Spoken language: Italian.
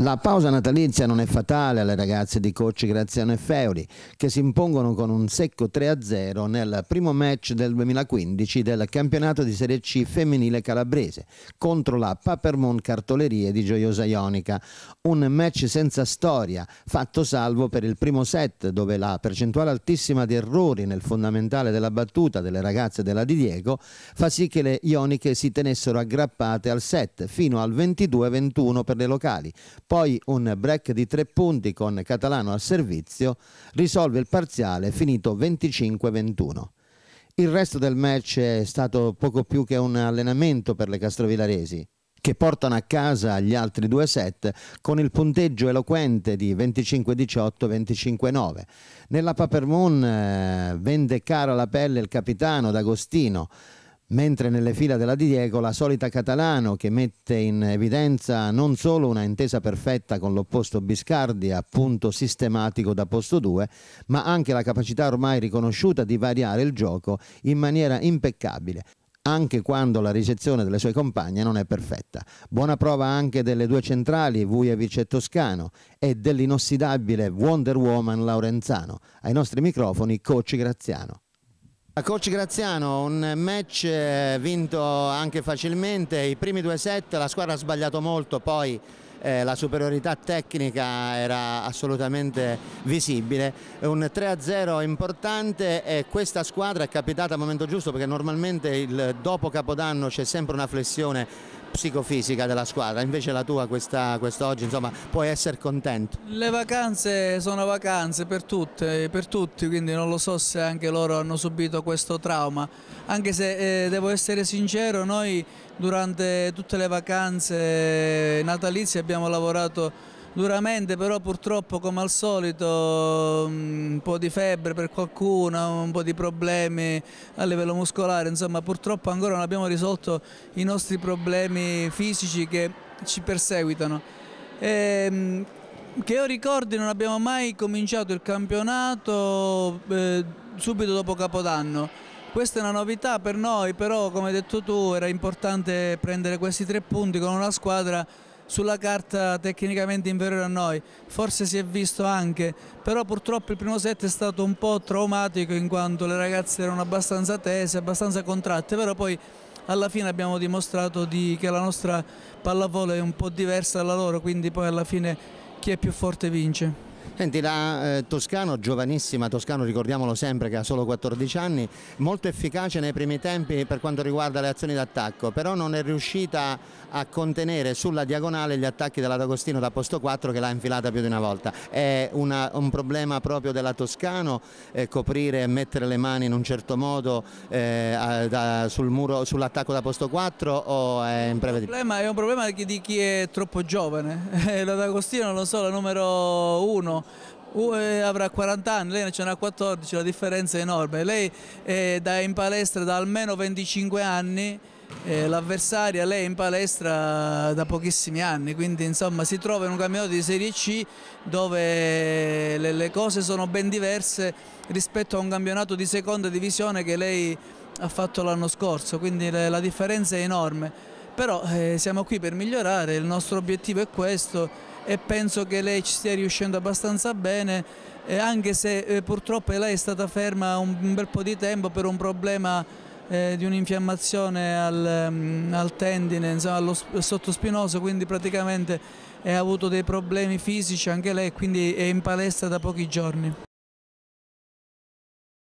La pausa natalizia non è fatale alle ragazze di coach Graziano e Feuri, che si impongono con un secco 3-0 nel primo match del 2015 del campionato di Serie C femminile calabrese contro la Papermont Cartolerie di Gioiosa Ionica. Un match senza storia, fatto salvo per il primo set, dove la percentuale altissima di errori nel fondamentale della battuta delle ragazze della Di Diego fa sì che le Ioniche si tenessero aggrappate al set fino al 22-21 per le locali poi un break di tre punti con Catalano al servizio risolve il parziale finito 25-21. Il resto del match è stato poco più che un allenamento per le castrovillaresi che portano a casa gli altri due set con il punteggio eloquente di 25-18-25-9. Nella Papermoon eh, vende cara la pelle il capitano D'Agostino mentre nelle fila della Di Diego la solita Catalano che mette in evidenza non solo una intesa perfetta con l'opposto Biscardi a punto sistematico da posto 2, ma anche la capacità ormai riconosciuta di variare il gioco in maniera impeccabile anche quando la ricezione delle sue compagne non è perfetta. Buona prova anche delle due centrali Vujevic e Toscano e dell'inossidabile Wonder Woman Laurenzano. Ai nostri microfoni Coach Graziano. Coach Graziano, un match eh, vinto anche facilmente, i primi due set la squadra ha sbagliato molto, poi eh, la superiorità tecnica era assolutamente visibile, un 3-0 importante e questa squadra è capitata al momento giusto perché normalmente il dopo Capodanno c'è sempre una flessione psicofisica della squadra, invece la tua quest'oggi insomma puoi essere contento. Le vacanze sono vacanze per, tutte, per tutti, quindi non lo so se anche loro hanno subito questo trauma, anche se eh, devo essere sincero, noi durante tutte le vacanze natalizie abbiamo lavorato duramente, però purtroppo come al solito mm, un po' di febbre per qualcuno, un po' di problemi a livello muscolare, insomma purtroppo ancora non abbiamo risolto i nostri problemi fisici che ci perseguitano. E, mm, che io ricordi non abbiamo mai cominciato il campionato eh, subito dopo Capodanno. Questa è una novità per noi, però come hai detto tu era importante prendere questi tre punti con una squadra sulla carta tecnicamente inferiore a noi, forse si è visto anche, però purtroppo il primo set è stato un po' traumatico in quanto le ragazze erano abbastanza tese, abbastanza contratte, però poi alla fine abbiamo dimostrato di, che la nostra pallavolo è un po' diversa dalla loro, quindi poi alla fine chi è più forte vince. Senti, la eh, Toscano, giovanissima Toscano, ricordiamolo sempre che ha solo 14 anni, molto efficace nei primi tempi per quanto riguarda le azioni d'attacco, però non è riuscita a contenere sulla diagonale gli attacchi della D'Agostino da posto 4 che l'ha infilata più di una volta. È una, un problema proprio della Toscano eh, coprire e mettere le mani in un certo modo eh, da, sul muro, sull'attacco da posto 4 o è imprevedibile? È un problema di chi è troppo giovane, la D'Agostino non lo so, la numero 1 Uh, avrà 40 anni, lei ce n'ha 14, la differenza è enorme. Lei è da in palestra da almeno 25 anni, eh, l'avversaria lei è in palestra da pochissimi anni, quindi insomma si trova in un campionato di Serie C dove le, le cose sono ben diverse rispetto a un campionato di seconda divisione che lei ha fatto l'anno scorso, quindi le, la differenza è enorme. Però eh, siamo qui per migliorare, il nostro obiettivo è questo e penso che lei ci stia riuscendo abbastanza bene eh, anche se eh, purtroppo lei è stata ferma un, un, bel po' di tempo per un problema eh, di un'infiammazione al, um, al, tendine, insomma, allo sottospinoso, quindi praticamente ha avuto dei problemi fisici anche lei, quindi è in palestra da pochi giorni.